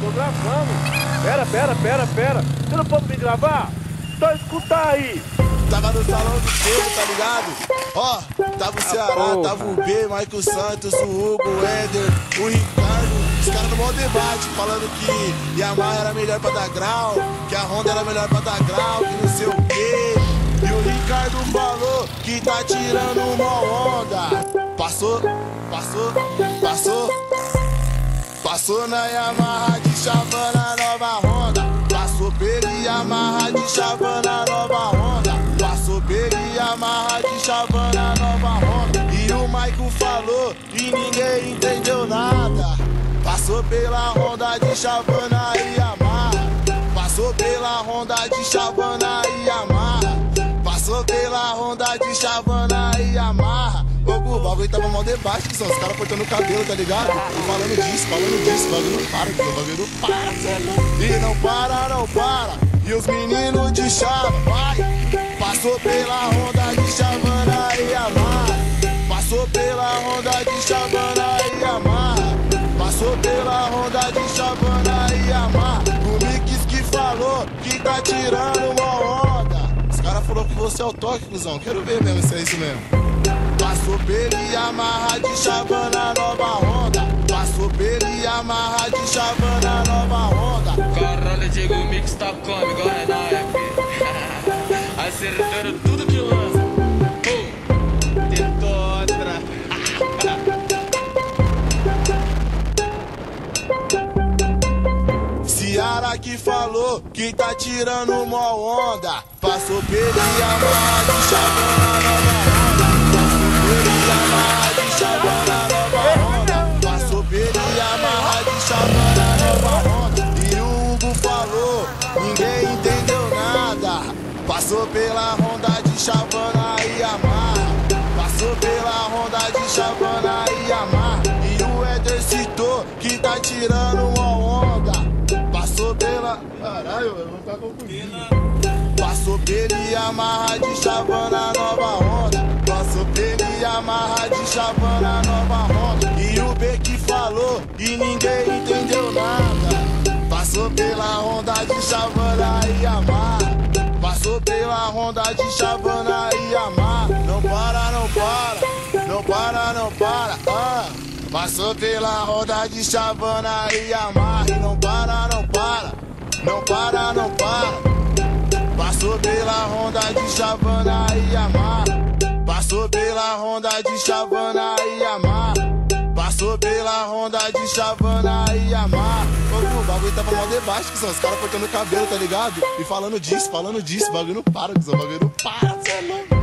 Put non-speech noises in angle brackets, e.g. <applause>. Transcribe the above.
tô gravando. Pera, pera, pera, pera. Você não pode me gravar? Então escuta aí. Tava no salão do tempo, tá ligado? Ó, tava o Ceará, porra. tava o B, Michael Santos, o Hugo, o Éder, o Ricardo. Os caras no maior debate, falando que Yamaha era melhor pra dar grau, que a Honda era melhor pra dar grau, que não sei o quê. E o Ricardo falou que tá tirando uma onda. Passou, passou, passou. Passou na Yamaha de chavana nova Honda. Passou pela Yamaha de chavana nova Honda. Passou pela Yamaha de chavana nova Honda. E o Michael falou e ninguém entendeu nada. Passou pela Honda de chavana e Yamaha. Passou pela Honda de chavana e Yamaha. Passou pela Honda de chavana e bagulho tava mal debate, que são os caras cortando o cabelo, tá ligado? E falando disso, falando disso, o bagulho não para, que o bagulho não para. E não para, não para. E os meninos de chava, vai. Passou pela Honda de chavana e Yamaha. Passou pela Honda de chavana e Yamaha. Passou pela Honda de chavana e Yamaha. O Mix que falou que tá tirando você é o toque, cuzão. Quero ver mesmo se é isso mesmo. Passou pela Yamaha de chavana nova Honda. Passou pela Yamaha de chavana nova Honda. Caralho, Diego Mix tá como igual é naipe. <laughs> Acertando tudo que lança. Que falou que tá tirando uma onda. Passou pela Yamaha de chavana nova Honda. Passou pela Yamaha de chavana nova Honda. Passou pela Yamaha de chavana nova Honda. E o Hugo falou, ninguém entendeu nada. Passou pela Honda de chavana e Yamaha. Passou pela Honda de chavana e Yamaha. E o Éder citou que tá tirando Caralho, eu vou ficar confundindo. Passou pela Yamaha de chavana nova Honda. Passou pela Yamaha de chavana nova Honda. E o B que falou e ninguém entendeu nada. Passou pela Honda de chavana e Yamaha. Passou pela Honda de chavana e Yamaha. Não para, não para. Não para, não para. Ah. Passou pela Honda de chavana e Yamaha. E não para, não para. Não para, não para. Passou pela Honda de chavana e Yamaha. Passou pela Honda de chavana e Yamaha. Passou pela Honda de chavana e Gu, o bagulho tava mal debate, que são os caras cortando o cabelo, tá ligado? E falando disso, falando disso, bagulho não para, que bagulho não para, cê é louco.